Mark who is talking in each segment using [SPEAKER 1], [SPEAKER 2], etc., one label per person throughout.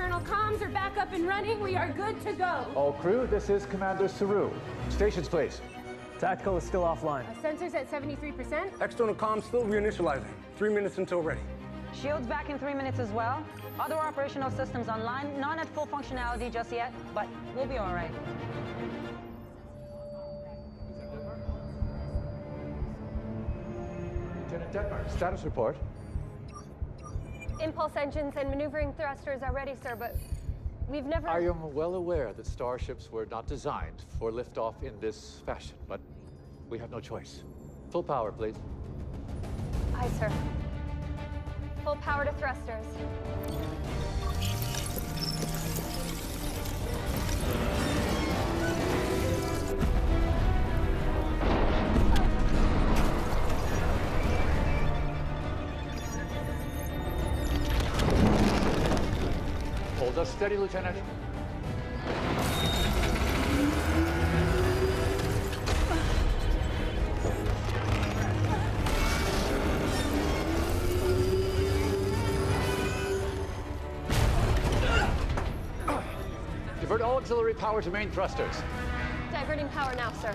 [SPEAKER 1] internal comms are back up and running. We are good to go.
[SPEAKER 2] All crew, this is Commander Saru. Stations, please.
[SPEAKER 3] Tactical is still offline.
[SPEAKER 1] Uh, sensors at 73%.
[SPEAKER 4] External comms still reinitializing. Three minutes until ready.
[SPEAKER 5] Shields back in three minutes as well. Other operational systems online, not at full functionality just yet, but we'll be all right.
[SPEAKER 2] Lieutenant Detmer, status report.
[SPEAKER 1] Impulse engines and maneuvering thrusters are ready, sir, but we've never.
[SPEAKER 2] I am well aware that starships were not designed for liftoff in this fashion, but we have no choice. Full power, please.
[SPEAKER 1] Aye, sir. Full power to thrusters.
[SPEAKER 2] Hold us steady, Lieutenant. Divert all auxiliary power to main thrusters.
[SPEAKER 1] Diverting power now, sir.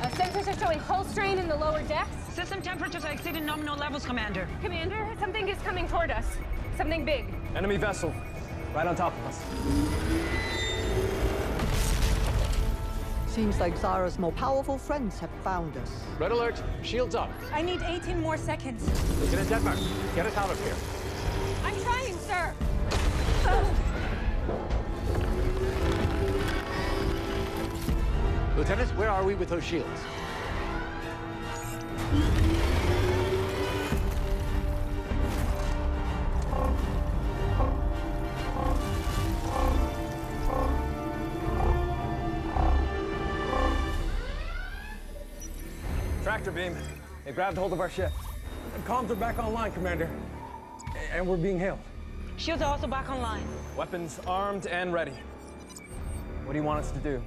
[SPEAKER 1] Uh, sensors are showing hull strain in the lower decks.
[SPEAKER 5] System temperatures are exceeding nominal levels, Commander.
[SPEAKER 1] Commander, something is coming toward us. Something big.
[SPEAKER 3] Enemy vessel, right on top of us.
[SPEAKER 6] Seems like Zareh's more powerful friends have found us.
[SPEAKER 2] Red alert, shields up.
[SPEAKER 7] I need 18 more seconds.
[SPEAKER 2] Lieutenant Detmer, get us out of here.
[SPEAKER 1] I'm trying, sir.
[SPEAKER 2] Lieutenant, where are we with those shields?
[SPEAKER 3] Tractor beam. They grabbed hold of our ship.
[SPEAKER 4] The Comms are back online, Commander. And we're being hailed.
[SPEAKER 5] Shields are also back online.
[SPEAKER 3] Weapons armed and ready. What do you want us to do?